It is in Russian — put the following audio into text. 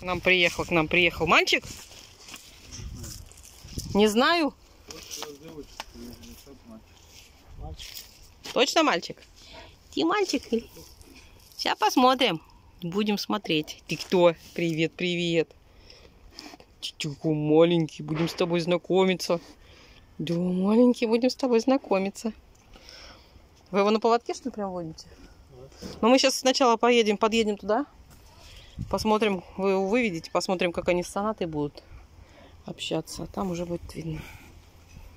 К нам приехал, к нам приехал. Мальчик? Не знаю. Точно мальчик? Ты мальчик? Сейчас посмотрим. Будем смотреть. Ты кто? Привет, привет. Тихо, маленький, будем с тобой знакомиться. Да, маленький, будем с тобой знакомиться. Вы его на поводке, что ли, прям водите? Ну, мы сейчас сначала поедем, подъедем туда. Посмотрим, вы его выведете, посмотрим, как они с сонатой будут общаться. Там уже будет видно.